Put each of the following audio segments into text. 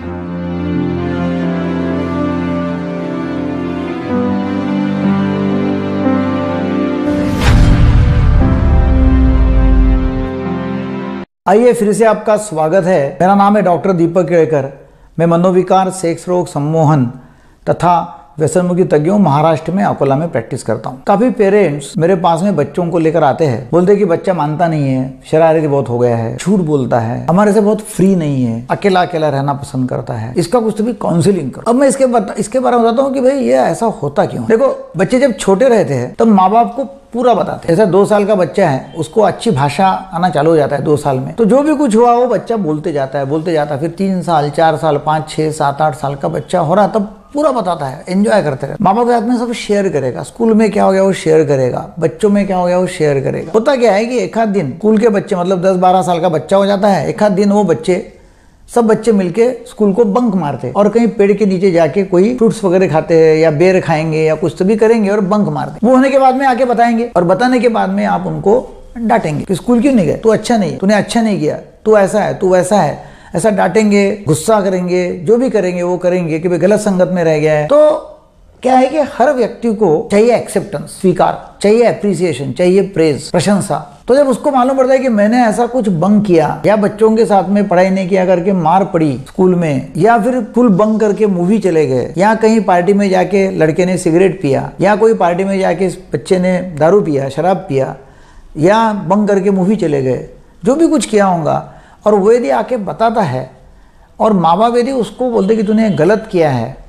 आइए फिर से आपका स्वागत है। मेरा नाम है डॉक्टर दीपक केड़कर मैं मनोविकार, सेक्स रोग, सम्मोहन तथा व्यसन मुक्ति तज्ञों महाराष्ट्र में अकोला में प्रैक्टिस करता हूँ। काफ़ी पेरेंट्स मेरे पास में बच्चों को लेकर आते हैं। बोलते कि बच्चा मानता नहीं है शरारती बहुत हो गया है झूठ बोलता है हमारे से बहुत फ्री नहीं है अकेला अकेला रहना पसंद करता है। इसका कुछ तो भी काउंसिलिंग करो। अब मैं इसके बता, इसके बारे में बताता हूँ कि भाई ये ऐसा होता क्यों देखो बच्चे जब छोटे रहते हैं तब माँ बाप को पूरा बताते हैं। जैसे दो साल का बच्चा है, उसको अच्छी भाषा आना चालू हो जाता है दो साल में। तो जो भी कुछ हुआ, वो बच्चा बोलते जाता है, बोलते जाता है। फिर तीन साल, चार साल, पाँच छः सात, आठ साल का बच्चा हो रहा तब पूरा बताता है एंजॉय करते रहे माँ बाप के साथ में सब शेयर करेगा। स्कूल में क्या हो गया, वो शेयर करेगा। बच्चों में क्या हो गया, वो शेयर करेगा। होता क्या है कि एक आध दिन, स्कूल के बच्चे मतलब दस बारह साल का बच्चा हो जाता है, एक आध दिन वो बच्चे सब बच्चे मिलके स्कूल को बंक मारते और कहीं पेड़ के नीचे जाके कोई फ्रूट्स वगैरह खाते हैं या बेर खाएँगे या कुछ तो भी करेंगे और बंक मारते वो होने के बाद में आके बताएँगे और बताने के बाद में आप उनको डांटेंगे कि स्कूल क्यों नहीं गए? तू अच्छा नहीं तूने अच्छा नहीं किया, तू ऐसा है, तू वैसा है। ऐसा डांटेंगे, गुस्सा करेंगे, जो भी करेंगे, वो करेंगे कि भाई गलत संगत में रह गया है। तो क्या है कि हर व्यक्ति को चाहिए एक्सेप्टेंस स्वीकार, चाहिए अप्रिसिएशन चाहिए प्रेज प्रशंसा। तो जब उसको मालूम पड़ता है कि मैंने ऐसा कुछ बंक किया, या बच्चों के साथ में पढ़ाई नहीं किया करके मार पड़ी स्कूल में, या फिर फुल बंक करके मूवी चले गए, या कहीं पार्टी में जाके लड़के ने सिगरेट पिया, या कोई पार्टी में जाके बच्चे ने दारू पिया, शराब पिया, या बंक करके मूवी चले गए, जो भी कुछ किया होगा, और वो यदि आके बताता है, और माँ बाप यदि उसको बोलते कि तूने गलत किया है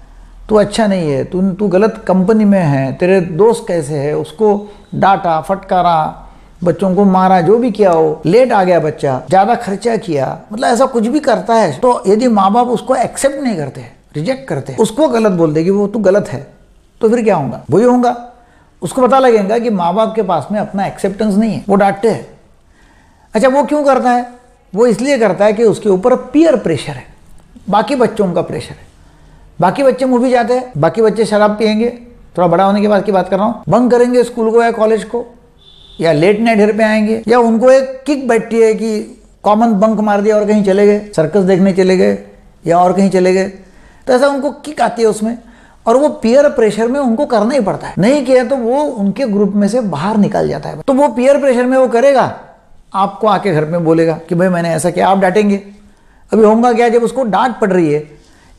तू अच्छा नहीं है, तू तू गलत कंपनी में है, तेरे दोस्त कैसे है, उसको डांटा, फटकारा, बच्चों को मारा, जो भी किया हो लेट आ गया बच्चा, ज़्यादा खर्चा किया मतलब ऐसा कुछ भी करता है तो यदि माँ बाप उसको एक्सेप्ट नहीं करते रिजेक्ट करते, उसको गलत बोल दे कि वो तू गलत है तो फिर क्या होगा? वही होगा। उसको पता लगेगा कि माँ बाप के पास में अपना एक्सेप्टेंस नहीं है, वो डांटते हैं। अच्छा वो क्यों करता है? वो इसलिए करता है कि उसके ऊपर पीयर प्रेशर है, बाकी बच्चों का प्रेशर है। बाकी बच्चे मूवी जाते हैं, बाकी बच्चे शराब पियेंगे। थोड़ा बड़ा होने के बाद की बात कर रहा हूँ। बंक करेंगे स्कूल को या कॉलेज को, या लेट नाइट घर पे आएँगे, या उनको एक किक बैठती है कि कॉमन बंक मार दिया और कहीं चले गए सर्कस देखने चले गए, या और कहीं चले गए। तो ऐसा उनको किक आती है उसमें, और वो पीयर प्रेशर में उनको करना ही पड़ता है। नहीं किया तो वो उनके ग्रुप में से बाहर निकल जाता है। तो वो पीयर प्रेशर में वो करेगा, आपको आके घर में बोलेगा कि भाई मैंने ऐसा किया, आप डांटेंगे। अभी होगा क्या जब उसको डांट पड़ रही है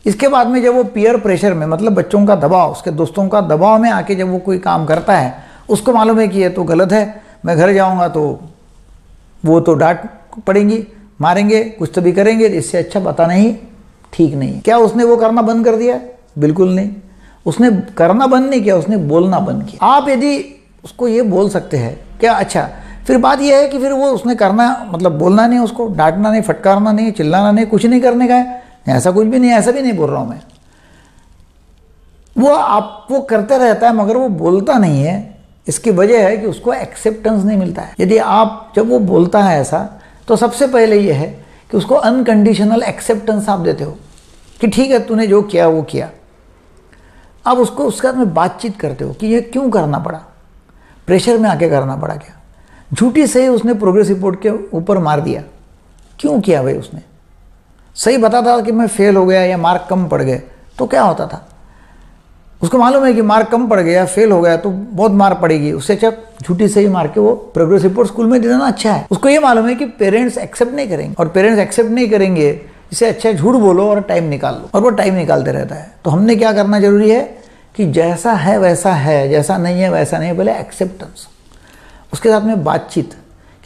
इसके बाद में जब वो पीयर प्रेशर में मतलब बच्चों का दबाव, उसके दोस्तों का दबाव में आके जब वो कोई काम करता है, उसको मालूम है कि ये तो गलत है, मैं घर जाऊँगा तो वो तो डांट पड़ेंगी, मारेंगे, कुछ तो भी करेंगे, इससे अच्छा बताना ही ठीक नहीं। क्या उसने वो करना बंद कर दिया? बिल्कुल नहीं। उसने करना बंद नहीं किया, उसने बोलना बंद किया। आप यदि उसको ये बोल सकते हैं, क्या अच्छा फिर बात यह है कि फिर वो उसने करना मतलब बोलना नहीं, उसको डांटना नहीं, फटकारना नहीं, चिल्लाना नहीं, कुछ नहीं करने का है ऐसा कुछ भी नहीं, ऐसा भी नहीं बोल रहा हूँ मैं। वो आप, वो करते रहता है, मगर वो बोलता नहीं है। इसकी वजह है कि उसको एक्सेप्टेंस नहीं मिलता है। यदि आप, जब वो बोलता है ऐसा तो सबसे पहले ये है कि उसको अनकंडीशनल एक्सेप्टेंस आप देते हो कि ठीक है, तूने जो किया, वो किया। अब उसको, उसके साथ में बातचीत करते हो कि ये क्यों करना पड़ा? प्रेशर में आके करना पड़ा क्या? झूठी सही उसने प्रोग्रेस रिपोर्ट के ऊपर मार दिया। क्यों किया भाई उसने? सही बताता कि मैं फेल हो गया या मार्क कम पड़ गए तो क्या होता था? उसको मालूम है कि मार्क कम पड़ गया फेल हो गया तो बहुत मार पड़ेगी। उससे अच्छा झूठी सही मार के वो प्रोग्रेस रिपोर्ट स्कूल में दे देना अच्छा है। उसको ये मालूम है कि पेरेंट्स एक्सेप्ट नहीं करेंगे। और पेरेंट्स एक्सेप्ट नहीं करेंगे, इसे अच्छा झूठ बोलो और टाइम निकाल लो। और वो टाइम निकालते रहता है। तो हमने क्या करना ज़रूरी है कि जैसा है, वैसा है, जैसा नहीं है, वैसा नहीं है, पहले एक्सेप्टेंस उसके साथ में बातचीत।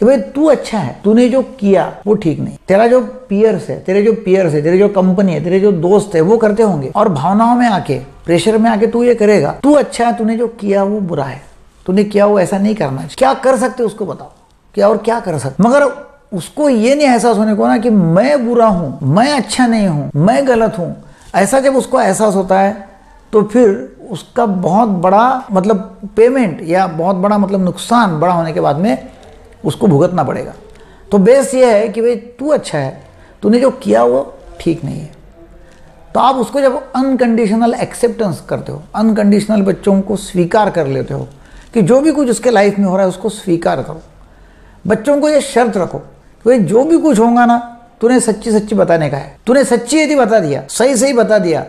कि भाई तू अच्छा है, तूने जो किया, वो ठीक नहीं। तेरा जो पियर्स है, तेरे जो पियर्स है, तेरे जो कंपनी है, तेरे जो दोस्त है, वो करते होंगे। और भावनाओं में आके प्रेशर में आके तू ये करेगा, तू अच्छा है, तूने जो किया, वो बुरा है। तूने किया, वो ऐसा नहीं करना क्या कर सकते उसको बताओ? क्या और क्या कर सकते? मगर उसको ये नहीं एहसास होने को ना कि मैं बुरा हूँ, मैं अच्छा नहीं हूँ, मैं गलत हूँ। ऐसा जब उसको एहसास होता है तो फिर उसका बहुत बड़ा मतलब पेमेंट या बहुत बड़ा मतलब नुकसान बड़ा होने के बाद में उसको भुगतना पड़ेगा। तो बेस ये है कि भाई, तू अच्छा है, तूने जो किया वो ठीक नहीं है। तो आप उसको जब अनकंडीशनल एक्सेप्टेंस करते हो अनकंडीशनल बच्चों को स्वीकार कर लेते हो कि जो भी कुछ उसके लाइफ में हो रहा है, उसको स्वीकार करो। बच्चों को ये शर्त रखो कि भाई, जो भी कुछ होगा ना, तूने सच्ची सच्ची बताने का है। तूने सच्ची यदि बता दिया सही सही बता दिया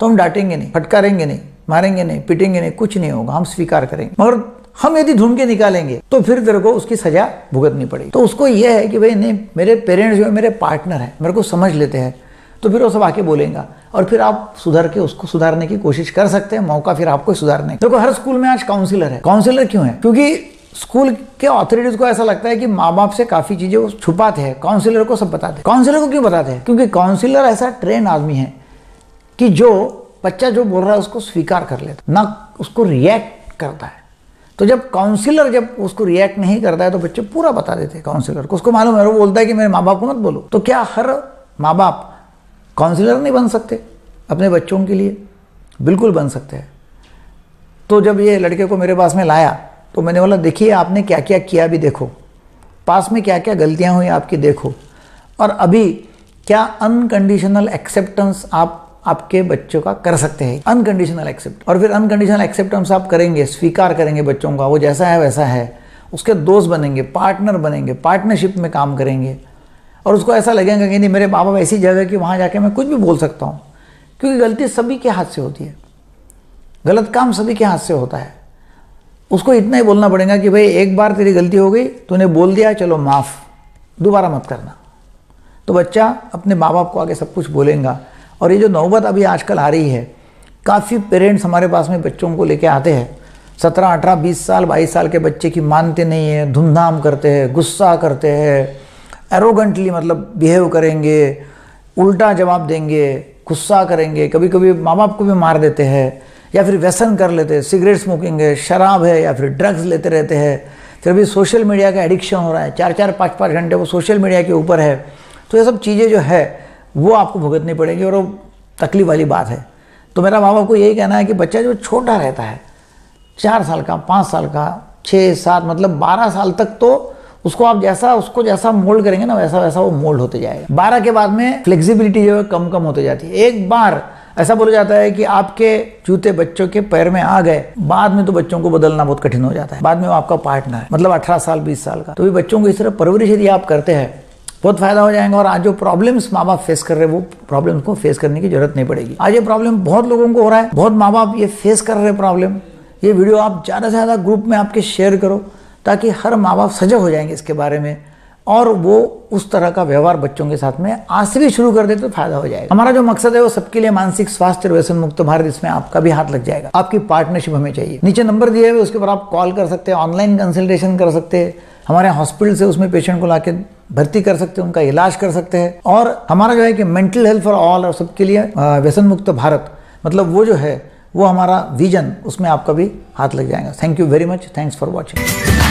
तो हम डांटेंगे नहीं, फटकारेंगे नहीं, मारेंगे नहीं, पिटेंगे नहीं, कुछ नहीं होगा, हम स्वीकार करेंगे। मगर हम यदि ढूंढ के निकालेंगे तो फिर तेरे को उसकी सजा भुगतनी पड़ेगी। तो उसको यह है कि भाई, नहीं, मेरे पेरेंट्स जो है, मेरे पार्टनर है, मेरे को समझ लेते हैं। तो फिर वो सब आके बोलेगा और फिर आप सुधर के उसको सुधारने की कोशिश कर सकते हैं, मौका फिर आपको सुधारने देखो, हर स्कूल में आज काउंसिलर है। काउंसिलर क्यों है? क्योंकि स्कूल के ऑथोरिटीज को ऐसा लगता है कि माँ बाप से काफ़ी चीज़ें वो छुपाते हैं काउंसिलर को सब बताते हैं। काउंसिलर को क्यों बताते हैं? क्योंकि काउंसिलर ऐसा ट्रेन आदमी है कि जो बच्चा जो बोल रहा है, उसको स्वीकार कर लेता ना उसको रिएक्ट करता है। तो जब काउंसिलर जब उसको रिएक्ट नहीं करता है तो बच्चे पूरा बता देते हैं काउंसिलर को। उसको मालूम है, वो बोलता है कि मेरे माँ बाप को मत बोलो। तो क्या हर माँ बाप काउंसिलर नहीं बन सकते अपने बच्चों के लिए? बिल्कुल बन सकते हैं। तो जब ये लड़के को मेरे पास में लाया तो मैंने बोला, देखिए, आपने क्या क्या किया भी देखो। पास में क्या क्या गलतियाँ हुई, आपकी देखो। और अभी क्या अनकंडीशनल एक्सेप्टेंस आप आपके बच्चों का कर सकते हैं। अनकंडीशनल एक्सेप्ट और फिर अनकंडीशनल एक्सेप्टेंस आप करेंगे, स्वीकार करेंगे बच्चों का, वो जैसा है वैसा है। उसके दोस्त बनेंगे पार्टनर बनेंगे पार्टनरशिप में काम करेंगे। और उसको ऐसा लगेगा कि नहीं, मेरे माँ बाप ऐसी जगह कि वहाँ जाके मैं कुछ भी बोल सकता हूँ। क्योंकि गलती सभी के हाथ से होती है। गलत काम सभी के हाथ से होता है। उसको इतना ही बोलना पड़ेगा कि भाई, एक बार तेरी गलती हो गई, तूने बोल दिया, चलो माफ़। दोबारा मत करना। तो बच्चा अपने माँ बाप को आगे सब कुछ बोलेगा। और ये जो नौबत अभी आजकल आ रही है, काफ़ी पेरेंट्स हमारे पास में बच्चों को लेके आते हैं। सत्रह, अठारह, बीस साल, बाईस साल के बच्चे की मानते नहीं है, धूमधाम करते हैं, गुस्सा करते हैं एरोगेंटली मतलब बिहेव करेंगे, उल्टा जवाब देंगे, गुस्सा करेंगे कभी कभी माँ बाप को भी मार देते हैं, या फिर व्यसन कर लेते हैं सिगरेट स्मोकिंग है, शराब है, या फिर ड्रग्स लेते रहते हैं। फिर भी सोशल मीडिया का एडिक्शन हो रहा है चार चार पाँच पाँच घंटे वो सोशल मीडिया के ऊपर है। तो ये सब चीज़ें जो है वो आपको भुगतनी पड़ेगी और वो तकलीफ़ वाली बात है। तो मेरा माँ बाप को यही कहना है कि बच्चा जो छोटा रहता है, चार साल का, पाँच साल का छः सात मतलब बारह साल तक तो उसको आप जैसा, उसको जैसा मोल्ड करेंगे ना, वैसा वैसा वो मोल्ड होते जाएगा। बारह के बाद में फ्लेक्सिबिलिटी जो है कम कम होते जाती है। एक बार ऐसा बोला जाता है कि आपके जूते बच्चों के पैर में आ गए, बाद में तो बच्चों को बदलना बहुत कठिन हो जाता है। बाद में वो आपका पार्टनर है मतलब अठारह साल, बीस साल का। तो भी बच्चों को इस तरह परवरिश यदि आप करते हैं बहुत फ़ायदा हो जाएगा और आज जो प्रॉब्लम्स माँ बाप फेस कर रहे हैं, वो प्रॉब्लम को फेस करने की ज़रूरत नहीं पड़ेगी। आज ये प्रॉब्लम बहुत लोगों को हो रहा है, बहुत माँ बाप ये फेस कर रहे प्रॉब्लम ये वीडियो आप ज़्यादा से ज़्यादा ग्रुप में आपके शेयर करो, ताकि हर माँ बाप सजग हो जाएँगे इसके बारे में, और वो उस तरह का व्यवहार बच्चों के साथ में आज से भी शुरू कर दे तो फ़ायदा हो जाएगा। हमारा जो मकसद है, वो सबके लिए मानसिक स्वास्थ्य और व्यसन मुक्त भारत, इसमें आपका भी हाथ लग जाएगा। आपकी पार्टनरशिप हमें चाहिए। नीचे नंबर दिए हुए, उसके ऊपर आप कॉल कर सकते हैं ऑनलाइन कंसल्टेशन कर सकते हैं। हमारे हॉस्पिटल से उसमें पेशेंट को लाके भर्ती कर सकते हैं, उनका इलाज कर सकते हैं। और हमारा जो है कि मेंटल हेल्थ फॉर ऑल और सबके लिए व्यसन मुक्त भारत मतलब वो जो है, वो हमारा विजन उसमें आपका भी हाथ लग जाएगा। Thank you very much thanks for watching